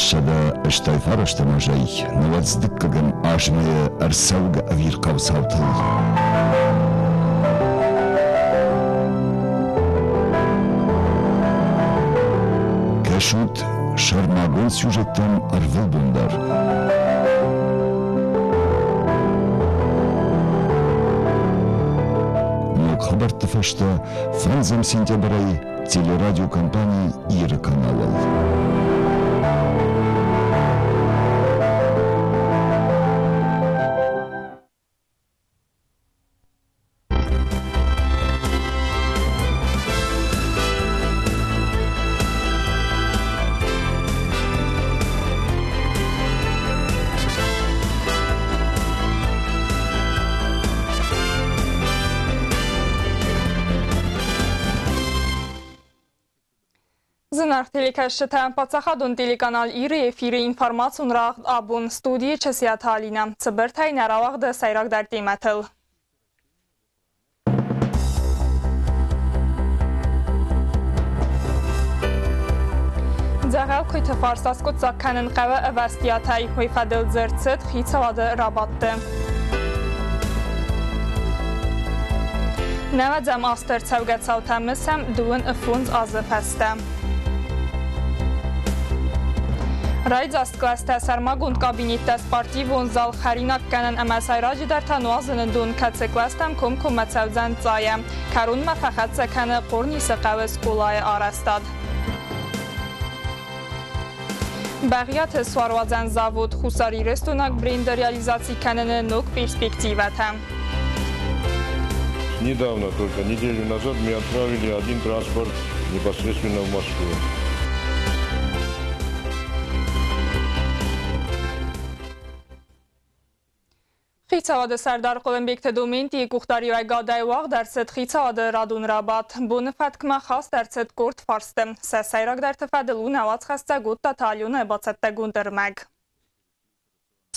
الشدا اشتيثار اشتماجي نوات زدك قم آشمي أرسوق أفير قو кашут كشوت شرماغون سيوجتم бундар. بندر Мог хабар тыфашта франзам сентябрай телерадиокомпании ир каналал. Նախնարդելիքաշտան տելիկանալ իրը եվիրը ինվարմացուն ռաղ աբուն ստուդիի չսիաթալինա, ծբրթային առավաղդը սայրակդար տիմաթլ։ Ձաղալ կույթը վարսասկոտ ծակկանն կավը ավաստիաթայի հույվադել ձերցըտ խիցավադը ռաբատտը։ Նավաձամ աստեր ծավգացալ թամըս եմ դուըն ըվունց ազը պեստը։ üfunc azı pəstəm. Raycast klasta sarmagund kabinetdə sportivun zal xərinak kənən əməsayraci dar tanıazının dun kətsi klastam kum kumətsəvzən caya. Karun məfəxət zəkəni qornisi qəviz qulayı arastad. Bəğiyyət Svarvazən zavod xusari restonak brendə realizasiya kənəni nok perspektivətəm. Недавно, только неделю назад, мы отправили один транспорт непосредственно в Москву. խիցավադը Սարդարխովեն բիգթդումին տի կուղտարի այգադայուաղ դարսետ խիցավադը ռադունրաբատ, բունը վատքմա խաս դարսետ կորդ վարստը, սեսայրակ դարդվադլուն ավաց խաստագուտ տատալյուն է բացետ տեգուն դրմեկ։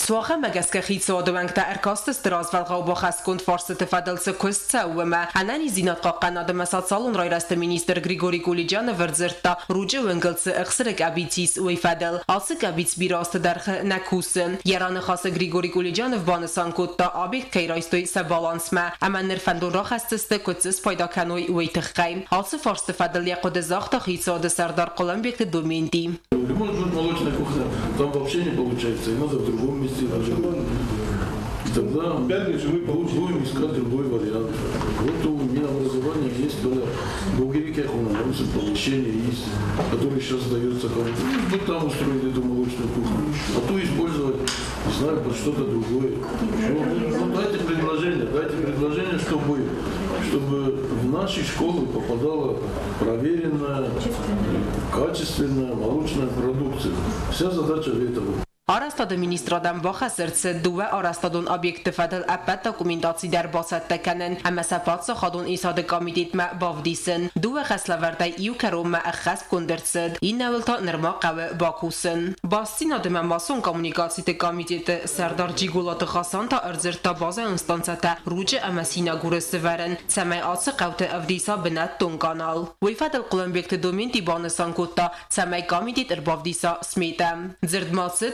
Սուղը magas gachiso odwang ta erkostas draz val gaubo chaskund forse te fadel se kustsa uema. Anani zinat qaqan ademasat salun rayrasta minister Grigori Gulijanov erzirta ruja wengelse iqsirek abitis uy fadel. Alsik abits Grigori Gulijanov banasan abik kayraystoy se balansma. Aman nirfandun raxastiste kutsis payda kanoy uy tiqqayn. Domendi. Там вообще не получается, и надо в другом месте даже. И тогда в пятницу мы получим, будем искать другой вариант. Вот у Минобразования есть было Бугирике Хунарусов, помещение есть, которое сейчас сдается кому-то. Ну, там устроить эту молочную кухню. А то использовать, не знаю, под что-то другое. Ну, ну, дайте предложение, дайте предложение, чтобы, чтобы в наши школы попадала проверенная, качественная молочная продукция. Вся задача этого. Arastad Արաստադը մինիստրադան բախասերց դուվե արաստադոն օբյեկտիվադլ ապպատ դոկումինտացի դար բասատտականն ամասապատ սխադոն իսադը կամիտիտմա բավդիսն դուվե խասլավարդայ յուկարոմմա ախխասպ կոնդրցդ ինավլտա նրմա կավը բակուսն բաստին ադմա մասոն կոմունիկացիտը կամիտետը սարդար ջիգոլատը խասանտա ըրձրտա բազա ընստանցատա ռուջը ամասինա գուրսվարն ցամայ ացը կավտը ավդիսա բնատ տոնկանալ վիֆադլ կլմբեկտը դոմին տիբանսան կոտտա ցամայ կամիտետ ըրբավդիսա սմետա ձրդմացը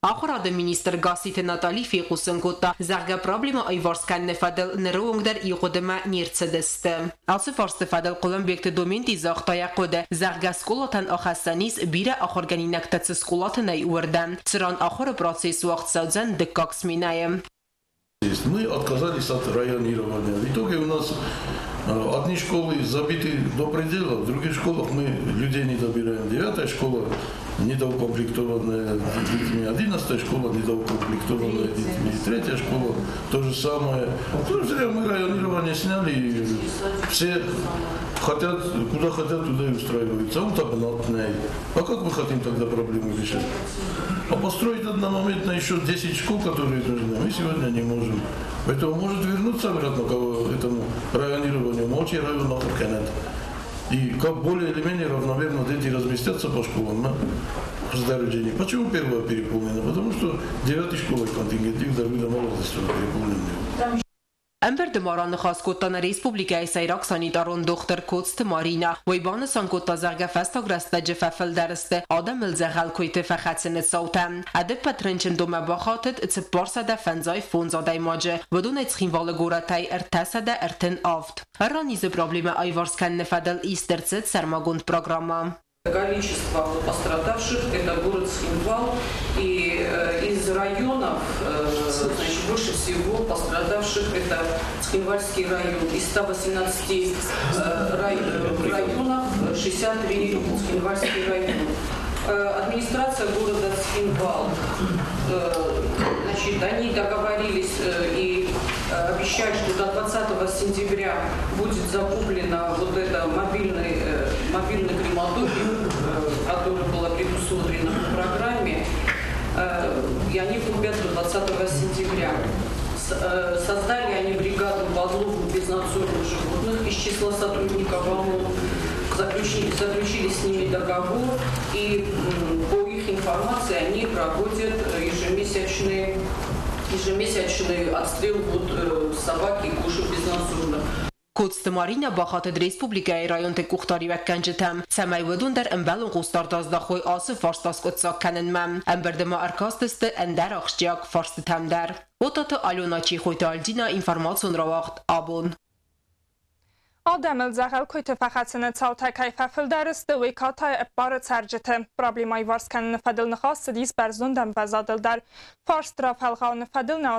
Ախորադը մինիստր գասիթե Նատալի Ֆիխուսենկոտա զարգա պրոբլեմա այ վարսկան նեֆադել ներողներ իղոդմա նիրցեդեստը ասը վարստեֆադել կոլոմբեկտե դոմենտի զախտայա կոդը զարգա սկոլատան ախասանիս բիրա ախորգանինակտաց սկոլատն այ ուրդան ծրան ախորը պրոցես ուղծածան դկաքսմինայը Мы отказались от районирования. В итоге у нас одни школы забиты до предела, в других школах мы людей не добираем. Девятая школа недоукомплектованная детьми, одиннадцатая школа недоукомплектованная детьми, третья школа то же самое. Ну, зря мы районирование сняли, и все хотят, куда хотят, туда и устраиваются. А он так нотный. А как мы хотим тогда проблему решить? А построить одномоментно еще 10 школ, которые нужны, мы сегодня не можем. Поэтому может вернуться обратно к этому районированию. Молчий район Кеннет. и как более или менее равномерно дети разместятся по школам на раздорождении. Почему первая переполнена? Потому что девятый школы контингент их до молодости переполнены. ըմբերդմարան նխասկոտտանը ռեսպուբլիկայի սայրակ սանիտարոն դոխտր կոցտ մարինա ոյբանը սանկոտտա զարգա ֆեստագրաստը ջեֆաֆել դարստը ադամ ըլզեղալ կույտը ֆախացնը սաուտան ադը պատրենչն դոմա բախաթը ծպարսադա ֆանզայ ֆոնզադայ մաջը վդունեց խինվալը գորատայ ըրտասադա ըրտն ավտ հրանիզը պրոբլեմը այվարսքան նֆադալ իստերցեց սարմագունդ պրոգրամա Количество пострадавших – это город Схинвал, и из районов пострадавших – это Схинвальский район. Из 118 э, рай, районов 63 Схинвальский район. Администрация города Схинвал, значит, они договорились и обещают, что до 20 сентября будет закуплено вот это мобильный, мобильный крематорий, который было предусмотрено в программе, и они купят до 20 сентября. Создали они бригаду по отлову безнадзорных животных из числа сотрудников ОМОН, заключили, заключили с ними договор, и по их информации они проводят ежемесячные ежемесячный отстрел вот, э, собаки и кошек безнадзорно. Կոստմարինը բախատը ռեսպուբլիկայի ռայոն թե կուխտարի վեքկանջտամ սամայ վդուն դեր ըմբալն կուստար դազդախոյ ասը ֆարստաս կոծակ կաննմամ ըմբերդմա արկաստստը ընդար աղջակ ֆարստտամ դար Օտոտը ալյոնաչի խոյտալդինա ինֆորմացիոն ռավաղտ աբոն Ademel zahel kujtë faxatësën e cauta kajfa fëldarës dhe ujkata e parë cërgjëtë. Problema i varskan në fadil në khasë së disë bërëzun dhe mbazadil dar. Farë straf halqa në fadil në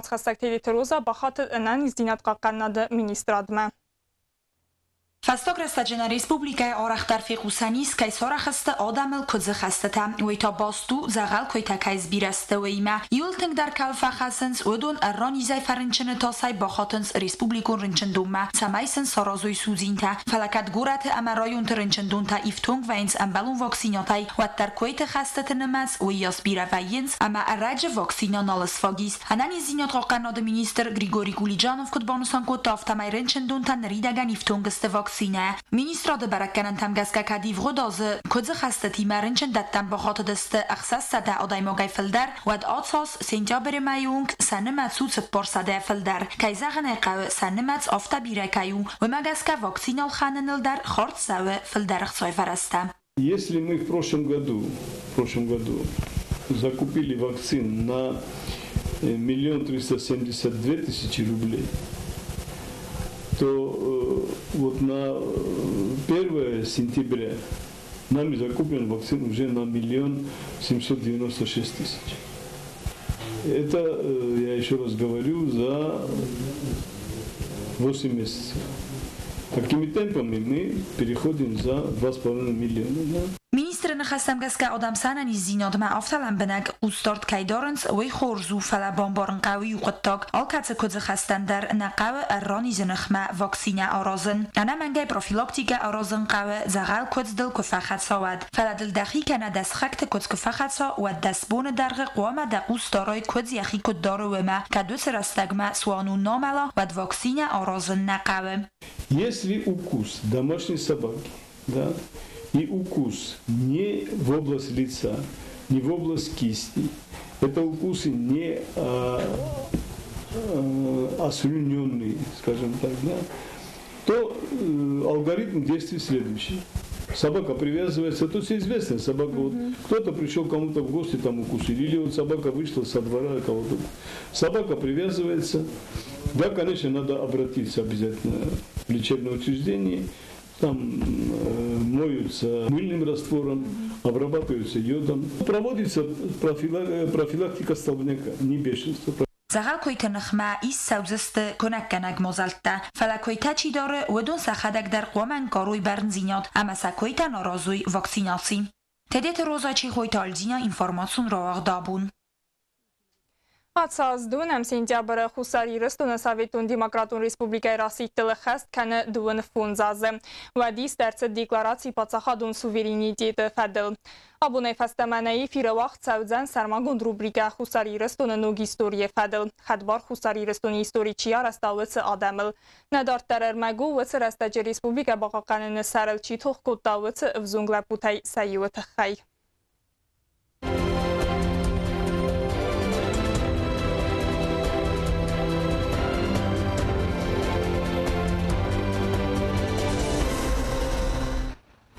atë khastaktirit të ruza bahatët e në nizdinat qakan në dhe ministradme. Фасток растаджена республикаи орахтар фиқусанис кай сорахаста одамел кудзы хастата уйта басту загал койта кайз бираста уйма юлтинг дар калфа хасенс удун ронизай фаринчыны тосай бахатынс республикун ринчындума самайсын саразуй сузинта фалакат гурат амараюн ринчындунта ифтунг вайнс амбалун ваксинятай ваттар койта хастатынымас уйяс бира вайнс ама арраджа ваксина налысфагис анани зинят қоқанады министр Григорий Гулиджанов кутбанусан кота автамай ринчындунта нридаган ифтунгсты vaksina ministro de di barakkanin tamgaska kadiv g'udozi ko'zi xasta timarin chindatdan bahoti disti axsassada odaymogay fildar vad otsos sentyabr e mayung sanimats utsib borsada fildar kayzag'inay e qavi sanimats oftabira kayu vimagaska vaksinal xaninildar e xortsavi fildar xsoyfarasta Если мы в прошлом году, в прошлом году закупили вакцин на э, миллион триста семьдесят две тысячи рублей, то э, вот на 1 э, сентября нами закуплен вакцин уже на миллион семьсот девяносто шесть тысяч. Это, э, я еще раз говорю, за 8 месяцев. Такими темпами мы переходим за 2,5 миллиона. درن خستم گس که آدم سننی زیناد ما افتالم بنگ اوستارد که دارنس وی خورزو فلا بامبارن قوی و قطاق آل کتز کدز خستن در نقاو ارانی زنخ ما واکسین آرازن انا منگه پروفیلوکتیک آرازن قو زغل کدز دل کفا خدسا ود فلا دل دخی کنه دست خکت کدز کفا خدسا و دست بون درغ قوام دا اوستارای یخی کد دارو و ما که دو سرستگ ما سوانو ناملا و واکسین آرازن نقاو и укус не в область лица, не в область кисти. Это укусы не а, а, ослюненные, скажем так, да, то э, алгоритм действий следующий. Собака привязывается, то есть известно, собака, вот, кто-то пришел кому-то в гости, там укусили, или вот собака вышла со двора кого-то. Собака привязывается, да, конечно, надо обратиться обязательно в лечебное учреждение, там э, моются мыльным раствором, обрабатываются йодом. Проводится э, профилактика столбняка, не бешенства. زغال کویت نخما ایس سوزست کنک کنگ مزلتا فلا کویتا چی داره و دون سخدک در قومن کاروی برن زینات اما سا کویتا نارازوی واکسیناسی. تدیت روزا چی خویت آلزینا اینفورماسون رو دابون. Atsaaz dünəm sentyabrı xusarırız dünə Sovetun Demokratun Respublikaya rasitlili xəst kənə dünə funzazı və dis dərsə deklarasiya patsaxadun suvereniteti fədil. Abunə fəstəmənəyi firə vaxt səvdzən sərmaqun rubrika xusarırız dünə nüq istoriyə fədil. Xədbar xusarırız dünə istoriçiya rəstavlısı adəmil. Nədar tərərməqu vəsi rəstəcə Respublika baxaqanını sərəlçi toxqud davısı ıvzunqlə butay səyivə təxəy.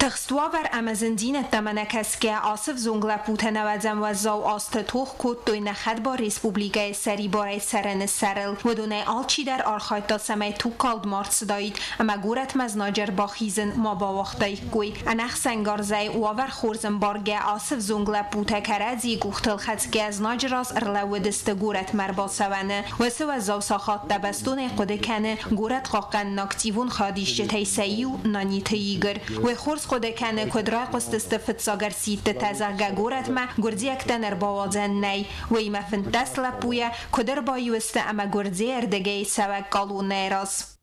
Тахстуавар Амазандина Таманакаске Асов Зунгла Путанавадзам Вазау Астатух Кут Тойнахад Ба Республика سری Барай سرن سرل. و دونه آلچی در آرخایت تا سمه تو کالد مارس دایید اما گورت مزناجر با خیزن ما با وقتای گوی. انخ سنگارزه واور خورزن بارگه آسف زنگل پوته کرد گوختل خطگه از ناجراز و دست گورت مربا سوانه. و سو از زو ساخات دبستون قده کنه. گورت خاقن نکتیون خادیش جتای سیو نانی تیگر. و خورز Кодекен кодра костыст фитсагар ситте тазага горатма гурдиектенер бавазенней вейме финтес лапуя кодер баюсте ама гурдиер дегей савак калунерас.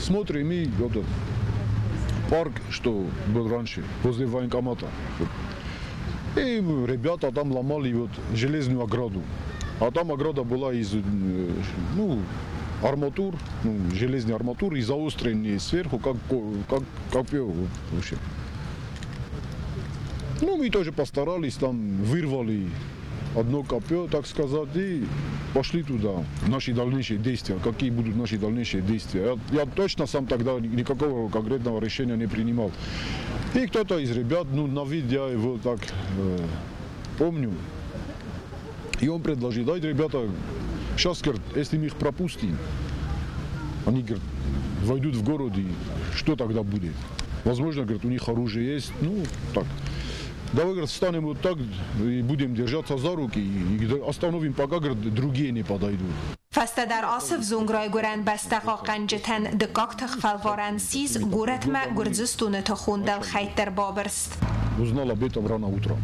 Смотри, ми готов. Парк, что был раньше, возле военкомата. И ребята там ломали вот железную ограду. А там ограда была из, ну, арматур, ну, железной арматуры и заостренные сверху, как, как копье вообще. Ну, мы тоже постарались, там вырвали одно копье, так сказать, и пошли туда. Наши дальнейшие действия, какие будут наши дальнейшие действия. Я, я точно сам тогда никакого конкретного решения не принимал. И кто-то из ребят, ну, на вид я его так э, помню, и он предложил, дайте, ребята, Сейчас, говорит, если мы их пропустим, они, говорит, войдут в город, и что тогда будет? Возможно, говорит, у них оружие есть, ну, так. Давай, говорит, встанем вот так и будем держаться за руки и остановим, пока, говорит, другие не подойдут. Фастадар дар осиб зунгрой гуран баста қоқанҷитан дикок сиз гуретме гурзистуни тухун дал хайтдар бобирст. Узнала об этом рано утром.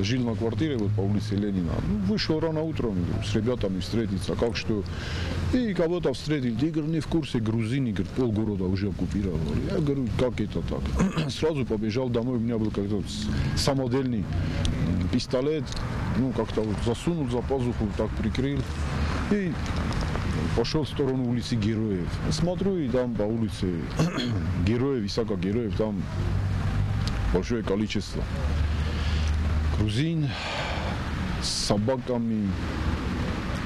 Жил на квартире вот по улице Ленина. Ну, вышел рано утром с ребятами встретиться. Как что? И кого-то встретил. Я говорю, не в курсе, грузины, говорит, полгорода уже оккупировали. Я говорю, как это так? Сразу побежал домой, у меня был как-то самодельный пистолет. Ну, как-то вот засунул за пазуху, так прикрыл. И пошел в сторону улицы Героев. Смотрю, и там по улице Героев, Исака Героев, там большое количество грузин с собаками.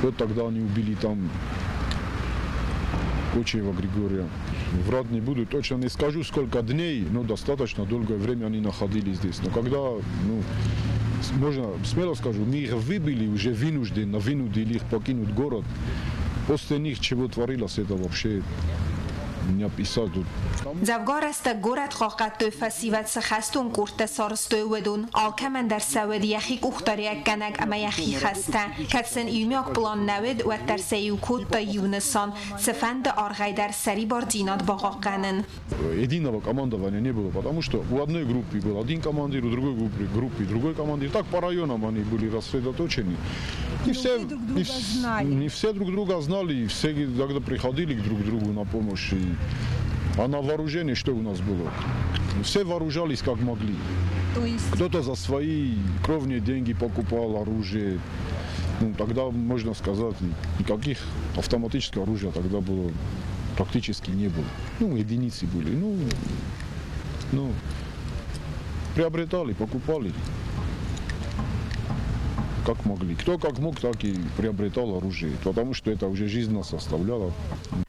Вот тогда они убили там Кочева Григория. Врать не буду, точно не скажу, сколько дней, но достаточно долгое время они находились здесь. Но когда, ну, можно смело скажу, мы их выбили уже вынужденно, вынудили их покинуть город. После них чего творилось, это вообще Zavgarasta gorat qoqattu fasivats xastun kurta sarstoy wedun alkaman dar sawed yakhik uxtariyak kanag яхи yakhi xasta katsan план навед, nawed wa tarsayu kutta юнесан sefand argay dar sari bar dinat baqaqanin Единого командования не было, потому что у одной группы был один командир, у другой группы, группы другой командир. Так по районам они были рассредоточены. Не все, не, все друг друга знали, и все когда приходили друг к другу на помощь а на вооружение что у нас было? Все вооружались как могли. Кто-то за свои кровные деньги покупал оружие. Ну, тогда, можно сказать, никаких автоматического оружия тогда было практически не было. Ну, единицы были. Ну, ну приобретали, покупали. Как могли. Кто как мог, так и приобретал оружие. Потому что это уже жизнь нас оставляла.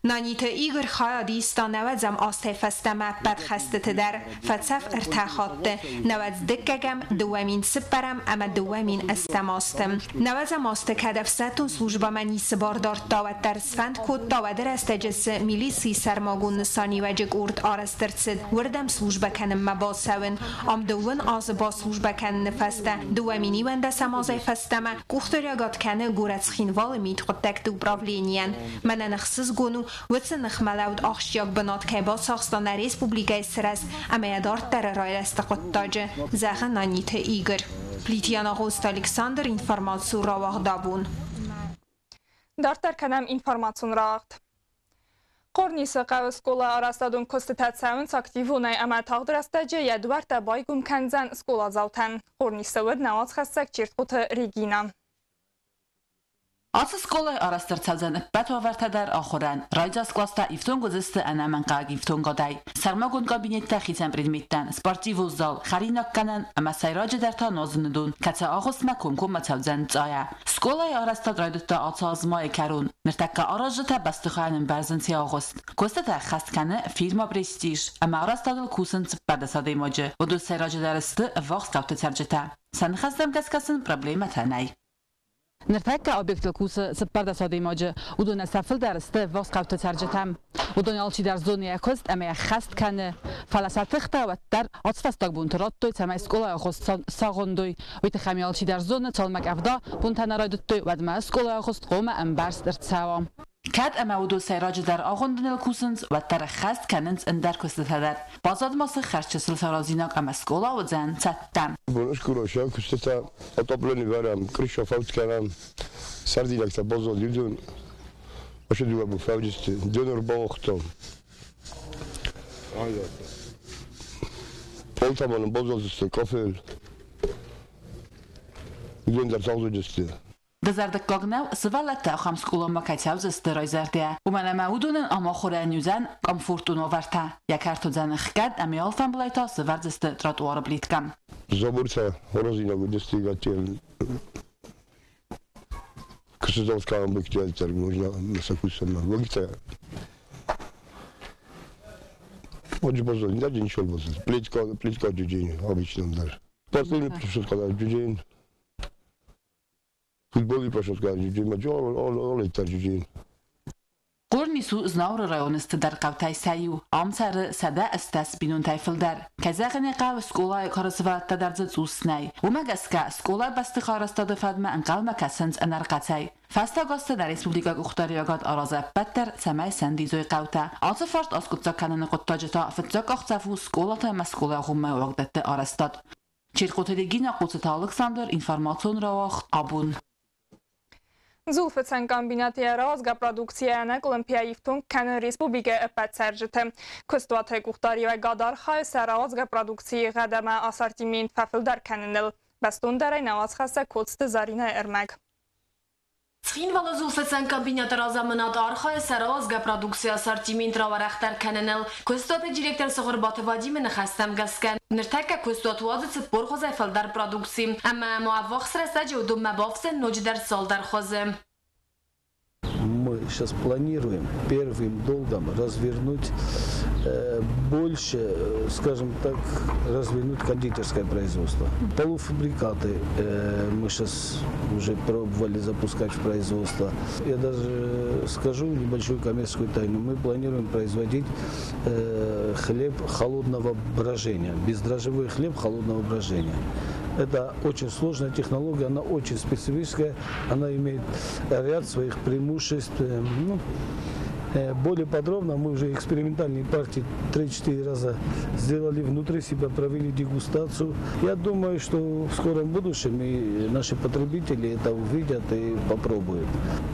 نانیت ایگر خواهد ایستا نوزم آسته فستم بد خستت در فتصف ارتاخات نوز دکگم دوامین سپرم اما دوامین استماستم نوزم آسته کدف ستون سلوجبا منی سبار دار تاوت در سفند کود تاوت در استجس میلیسی سرماگون نسانی و جگ ارد آرسترسد وردم سلوجبا کنم مباسون ام دوون آز با سلوجبا کن نفسته دوامینی ونده سمازه бастама кухтырягат кәне горецхинвал имит хоттакт управлениен мананахсыз гону веценахмалауд ахшяк банат кайба сахстана республика срас амаядар террорайраста хоттаджы заха нанита игорь плитьяна гост александр информацию равахдабун Дартар канам информацияны рахт. Կորնիսը սկոլա առաստադուն կոստտացայուն ծակտիվուն այ ամար թաղդրաստաջը յադուար տաբայգում կանձան սկոլա զալթան։ Կորնիսը վդ նաված խասակ չիրտխութը ռիգինան։ Ասս կոլը արաստերցած են բաթովարտադար ախորան ռայջաս կլաստա իվտոն գոզստը անաման կագ իվտոն գոդայ սարմագոն կաբինետտա խիցան պրիդմիттан սպորտիվ ուզալ խարինակ կանան ամասայրաջը դարտա նոզնուդուն կացա աղոսնա կոմկոմ մացավձան ծայա սկոլայ արաստատ ռայդուտա ացազմայ կարուն մրտակա արաժտա բաստուխանն բարզնցի աղոստ կոստա խաստկանը ֆիրմա պրեստիժ ամա արաստադլ կուսն ծպադասադեմոջը ոդու սայրաջը դարստը վախ ստապտը ծարջտա Սանխազդամ գասկասն պրոբլեմա թանայ Ныртакка объекта курса сыппарда сода имоджи. Удуна сафил дарсты воз қавта саржитам. Удуна олчи дар зоне якост, амая хаст каны. Фаласаты хтаваттар, отстасток бун туроттой, самай сколая хост сағондой. Уйты хами олчи дар зоне, цолмак авда, бун танарайдуттой, вадма сколая хост гома амбарс дырцавам. کد اما و سیراج در آغندن کوسنز و تر خست کننز ان در کست هدر بازاد ماس خرچ سل سرازیناک اما سکولا و زن ستن بلش کروشا کشته تا اطابل برم کریش فوت کردم. سر دیلک تا بازاد یدون. باشه دو ابو فوجست دونر با وقتم پول تمام بازاد است. کافل دون در سازو جسته Дазардак гогнав свалата хамскулома катявз стеройзардия. Умана маудунан ама хорянюзан комфортуно варта. Якарту занахкад амиол фамблайта свардзесте тротуар блиткам. Забурца розина достигатель. Красотовская обыкновитель, можно насокусенно. Логита. Очень позволить, даже ничего не позволить. Плитка, плитка дюдень, обычно даже. Последний пришел, когда дюдень. Футбол и пошел, когда дюдень. Маджо, он летар дюдень. قرنیسو زناور رایونست در قوتای سایو آمسر سده استاس بینون تایفلدر کزاغنی قاو سکولا کارسوات در زد زوسنای و مگسکا سکولا بستی خارستاد فدما انقال مکسنز انرقاتای Fasta gosta da Respublika Guxtarjagat araza Petter szemej szendízői qawta. Az fart az kutsa kanını quttaجتا فتزاك اختصافو سكولة مسكولة غمة وقدت arastat. Çirqoteligina qutsata Alexander informacion rawaq abun. Զուլֆեցան կամբինատիերը ազգապրոդուկցիայանը կլմպիայիվթուն կենն ռիսպուբիկ է էպետ սերջըթը։ Կստուատ հեկ ուղտարիվ է գադար խայ սերա ազգապրոդուկցիի ղադամը ասարտիմին պապիլդար կեննել։ Բաստուն դարայն ավասխասը կոցտը զարինը էրմեք։ ərmək։ Ցխինվալը զուլֆեցան կամբինյատը ռազամնատ արխայ սարազգա պրոդուկցիա սարտիմին տրավարախտար կենենել, կոստոտը ջիրեկտար սղր բաթվաջիմը նխաստամ գասկան, նրթակա կոստոտուազը ծպոր խոզայ ֆալդար պրոդուկցի, ամա մուավող սրեսաջը ուդում մաբովսը նոջդար սոլդար խոզը։ Мы сейчас планируем первым долгом развернуть э, больше, скажем так, развернуть кондитерское производство. Полуфабрикаты э, мы сейчас уже пробовали запускать в производство. Я даже скажу небольшую коммерческую тайну. Мы планируем производить э, хлеб холодного брожения, бездрожжевой хлеб холодного брожения. Это очень сложная технология, она очень специфическая, она имеет ряд своих преимуществ. Ну, Э, более подробно мы уже экспериментальные партии 3-4 раза сделали внутри себя, провели дегустацию. Я думаю, что в скором будущем и наши потребители это увидят и попробуют.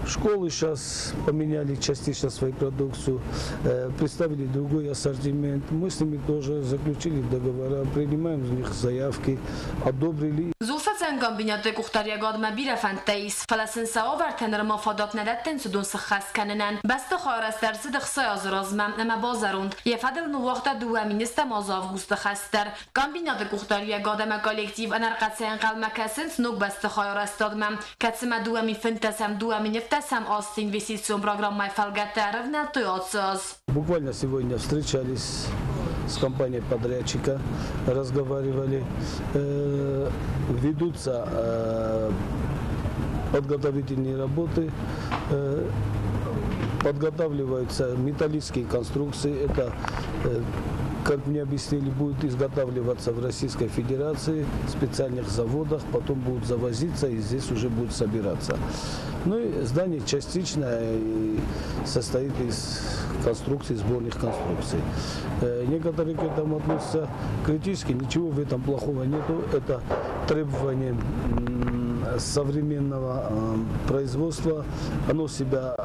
Школы сейчас поменяли частично свою продукцию, э, представили другой ассортимент. Мы с ними тоже заключили договора, принимаем из них заявки, одобрили. Զուլֆացան գամբինյատե կուխտարիագոդ մաբիրաֆան տեիս ֆալասեն սաովար թեներ մոֆադոպ նադատեն սուդուն սխասկաննան բաստոխորը Xısa yazırazməm, əmə bazarund. Yefədəl nuvaqda duə ministə mazav qustı xəstər. Kambinatı kuxtariagad əmə kollektiv anarqatsiyan qalməkəsin snuk bəstə xarəs dadməm. Kətsimə duə mi fintəsəm, duə mi niftəsəm ast инвестицион программай фалгатта равна тойотсоз. Буквально сегодня встречались с компанией подрядчика, разговаривали. Э, ведутся э, подготовительные работы, э, подготавливаются металлические конструкции. Это как мне объяснили, будет изготавливаться в Российской Федерации, в специальных заводах, потом будут завозиться и здесь уже будет собираться. Ну и здание частично состоит из конструкций, сборных конструкций. Э, некоторые к этому относятся критически, ничего в этом плохого нету. Это требование современного э, производства, оно себя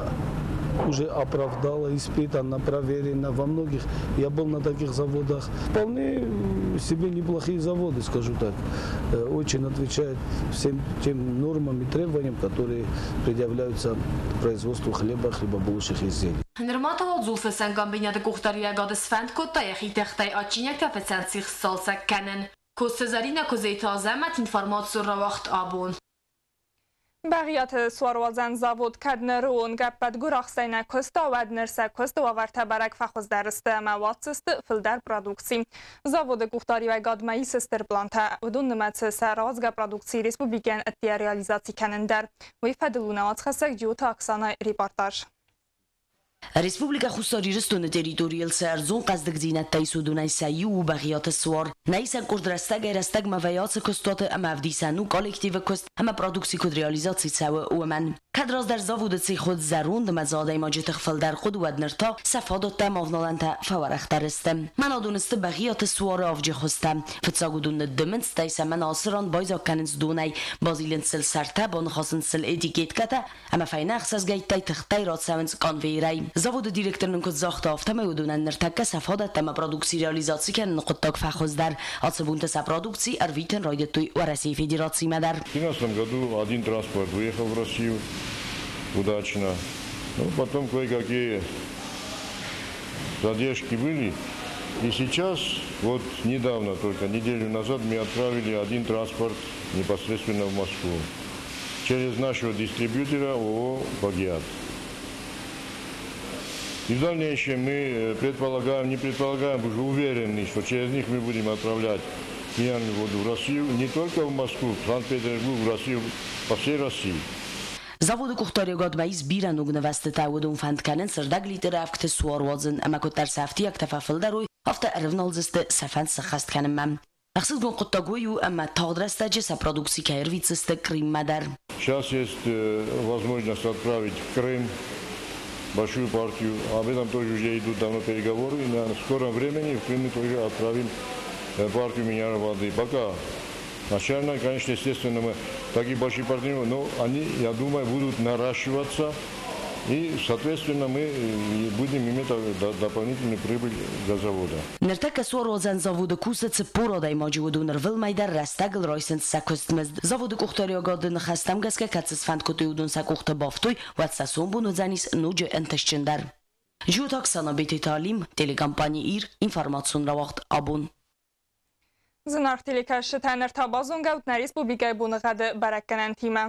уже оправдала, испытана, проверена во многих. Я был на таких заводах. Вполне себе неплохие заводы, скажу так. Э, очень отвечают всем тем нормам и требованиям, которые предъявляются производству хлеба, хлебобулочных изделий. Нырматова Зулфасан комбинаты кухтария гадыс фэнд котта яхи техтай ачиняк тапеценцих салса кэнен. Костезарина козейтаза мат информацию равахт абун. барият суарвозан завод каднерун гаппад гурахсайна коста ваднерса коста ваварта барак фахоздарста маватсист филдар продукции заводи гухтаривай гадмаи сестерпланта удун ниматсиса розга продукции республикан иттия реализации каниндар вифадилунаватхасак ҷута аксана репортаж Республика Хусариристон территориал сарзун қаздык зинаттay судунай сайю у бағияты суар. Найсан курдрастаг айрастаг маваяцы кустаты амавдисану коллектива куст ама продукции куд реализации цавы уаман. Кадрос дар завудыци худ зарунд мазадай маджит хфил дар худ уаднырта сафадатта мавналанта фаварахтаристы. Манадунысты бағияты суары авжи хуста. Фитсагудунны дымын стайса ман асыран байзакканынс дунай базилин сил сарта бон хасын сил этикетката ама файнах сазгайттай тыхтай ратсавынс конвейрай. Заводы директорының көз зақты автомай өдунен ныртакка сафада тема продукции реализации кен нұқыттак фахоздар. Отсыбунта са продукции арвитен ройдетуй в России Федерации Мадар. В 2015 году один транспорт выехал в Россию удачно. Ну, потом кое-какие задержки были. И сейчас, вот недавно, только неделю назад, мы отправили один транспорт непосредственно в Москву через нашего дистрибьютора ООО «Багиат». И в дальнейшем мы э, предполагаем, не предполагаем, уже уверены, что через них мы будем отправлять минеральную воду в Россию, не только в Москву, в Санкт-Петербург, в Россию, по всей России. Заводы кухтарёгот маис биран угнавасты тавудун фандканен сырдаг литер авкты суарвазын, ама котар сафти як тафафылдаруй, авта рывналзысты сафан сахаст канымам. Ахсыз гон куттагую, ама тагдрастаджи са продукции кайрвицысты Крым Мадар. Сейчас есть э, возможность отправить в Крым большую партию. Об этом тоже уже идут давно переговоры. И на скором времени в Крым мы тоже отправим э, партию минеральной воды. Пока начально, конечно, естественно, мы такие большие партнеры, но они, я думаю, будут наращиваться. И, соответственно, мы э, будем иметь э, дополнительную прибыль для завода. Нертека Сорозен завода кусацы породай мажудунер вилмайдар растагл ройсен сакустмез. Завода кухтария гадын хастам газка кацис фанд кутуюдун сакухта бафтой ватсасон бунудзанис нуджи энташчиндар. Ջութակ սանաբետի տալիմ տելեկամպանի իր ինվարմացուն ռավաղթ աբուն։ Զնարդիլիքը շտանր թաբազուն գավտներից բուբիկայ բունղադը баракканан тима.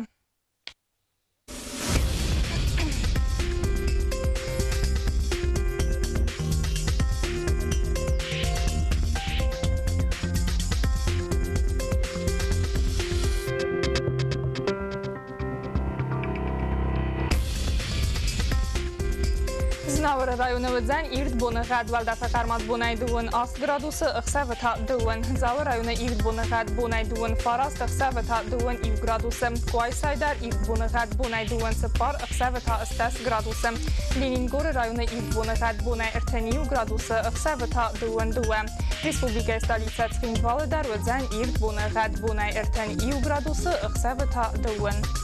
Նավրը ռայունըվը ձան իրդ բոնը գատ վալդարտակարմատ բոնայդուվն ասգրադուսը ըխսավը թա դուվն, զավը ռայունը իրդ բոնը գատ բոնայդուվն վարաստ ըխսավը թա դուվն իվ գրադուսը, կուայսայդար իրդ բոնը գատ բոնայդուվն սպար ըխսավը թա ըստաս գրադուսը, լինինգորը ռայունը իրդ բոնը գատ բոնայ իրթենիու գրադուսը ըխսավը թա դուվն դուվը, Ռիսպուբիկա ստալիցած խինգվալը դարվը ձան իրդ բոնը գատ բոնայ իրթեն իու գրադուսը ըխսավը թա դուվն։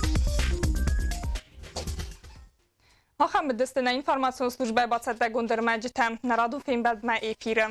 Mohamed Dystyna, Informacją Służbę e BCD Gundermedzie, Narodów Imbedme i Piry.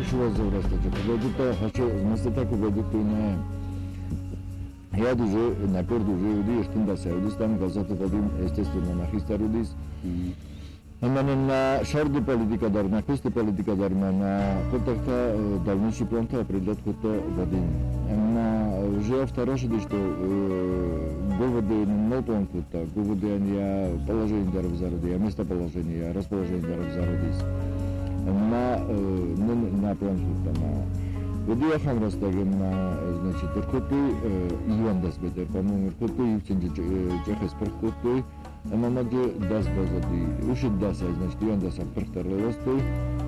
решува за връзката. Когато хаче, вместо така, и не. Ја дуже, напер дуже јуди, тим да се јуди, стан газата вадим, естествено, на хиста јудис. Ама на шарди политика дар, на хисти политика дар, на контакта давниши планта прилет кота вадим. Ама уже втораше што говори на многу го говори ја положение дар заради, ја место положение, расположение дар заради на, на, на планшите, на Водијахан растаген на значи текоти Иван да сбете па номер коти и учен джеха спрх коти ама маѓе да сбазати уши да се значи Иван да се прхтар левостој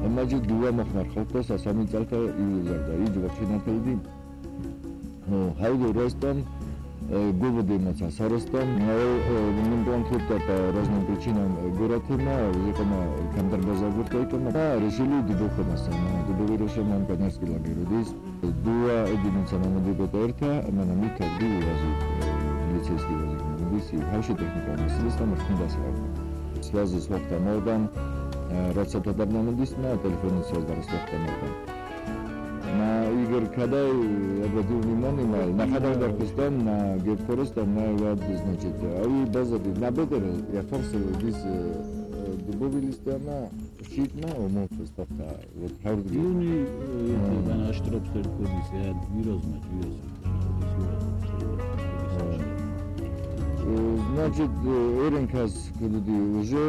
а маѓе дуа махнар халта са сами цалта и лезарда и джувачината иди хайде растам Говоды Маца Саростан, Мундан Курта по разным причинам Гуратима, Якома Кандарбаза Гуртайтама, решили Дубоха Масана, Дубови Рошаман Канарский лагеродис, Дуа Эдиница Мамадибета Эрта, Манамика Ду Вазик, милицейский вазик, Мамадиси, Хавши техника Масилиста, Махмудас Лавна. Связи с Вахтамалдан, Рацата Дарнамадисма, телефонный связь Дарастахтамалдан. на Игор Кадай обратил внимание на Нахадар Даркистан, на Геркористан, да на Илад, значит, а и базади на Бедер, я фарсил здесь добавили стена шитна, а мог составка, вот Хард Юни, это на Аштроп Стеркодис, я вирус, мать, вирус, Значит, Эренкас, когда уже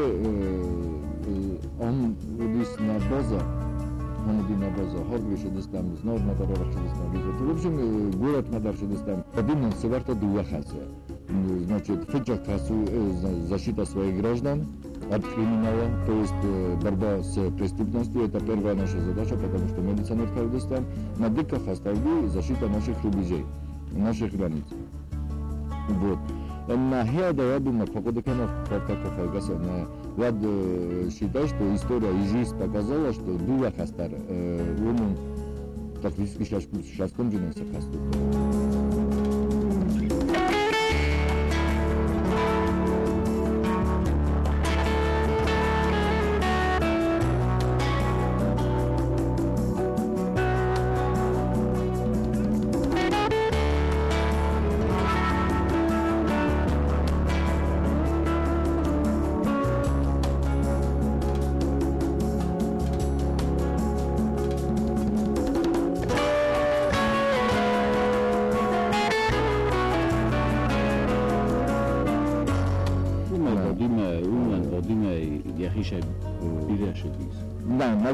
он вылез на база, Хамудина база, хоргви шедестам, норма дарова шедестам, в общем, город Мадар шедестам, один севарта дуахаца. Значит, фиджак хасу защита своих граждан от криминала, то есть борьба с преступностью, это первая наша задача, потому что медицина в Кавдестан, на диках оставили защита наших рубежей, наших границ. Вот. На хеда, я думаю, походу, канал, как как Влад считает, что история и жизнь показала, что Дула Хастар, он практически сейчас, сейчас кончился Хастар.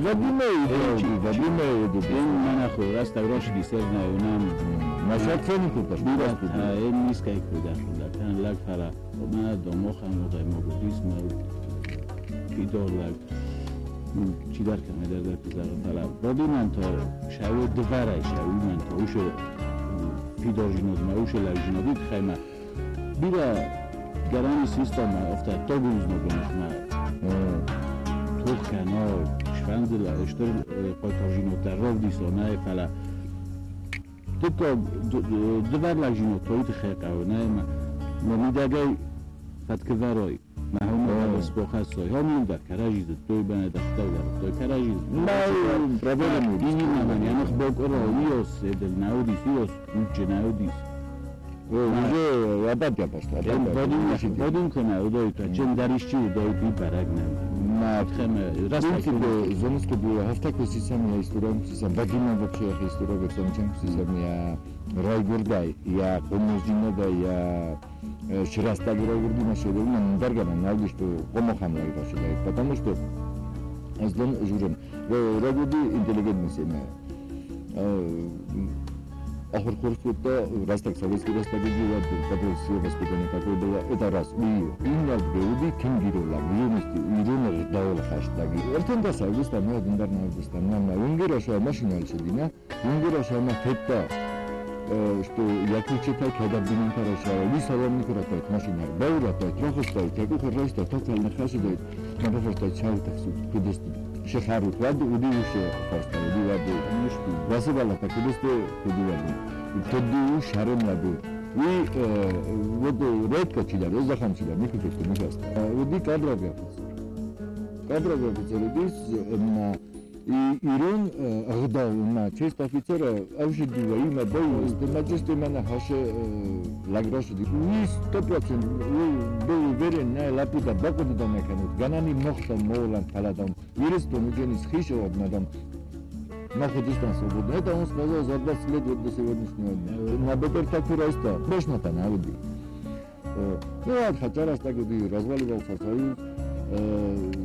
Vadim Eid. Din mana xorast avrosh diser na unam. Mashak ken kuda. Bidas kuda. Em niska kuda kuda. Kan lag fara. Ma domo kham u dai mogudis ma idor lag. چی در کنه در در پزر طلب بابی من تا شو دوره شوی من تا اوش پیدار جنود ما اوش لگ جنودی بخیمه بیره گرانی سیستا ما افتاد تا گوز نگونش ما تو کنار bande la Estel pajtažinoterra dîsonayê fele. Tika diber la jînotoyî xêqewne me memî degey fetkiverayî. مهمس با خصای ها میده کرجی دید دوی بنه دخته و دوی کرجی دید ربیل مید اینی نمانی یعنی خباک راوی هست دل نو دیسی هست بود نو دیس اونجا یادت یا پشت بادیم کنه او دایی تا چند درش я райгурдай я коммузина да я шираста гурди на шеде на даргана навди что помохам я это шеде потому что аздон журен райгурди интеллигентность ахурхурсута растак советский растагидиvat патриотское воспитание такое было это раз и иннал беуди кингирула юности ирунер даул хаштаги эртен да савдустан на диндар навдустан на унгераша машина алчедина унгераша на фетта что якучета кадабдинан тараша ви салам никурата машина баура та трохоста та кухарайста та та нахаси да на бафорта чаута су кудести შეხარით ვადი უდი უშე ფასტა უდი ვადი ნიშკი ვასიბალა და კუდესტე უდი ვადი თოდი შარემ ლადი и вот редко чида озахан чида микро что мы сейчас уди кадровый кадровый офицер здесь на И Ирон агдал на честь офицера авжидува има боюс, те маджесте мана хаше лагрош ди. И 100% был уверен на лапида бакоди да меканут. Ганани мохта молан паладам. Ирес то мугени схишо однадам. находишься свободно. Это он сказал за 20 лет вот до сегодняшнего дня. На Бетертакурайста, Бешната наводи. Ну, а хотя раз так разваливался союз,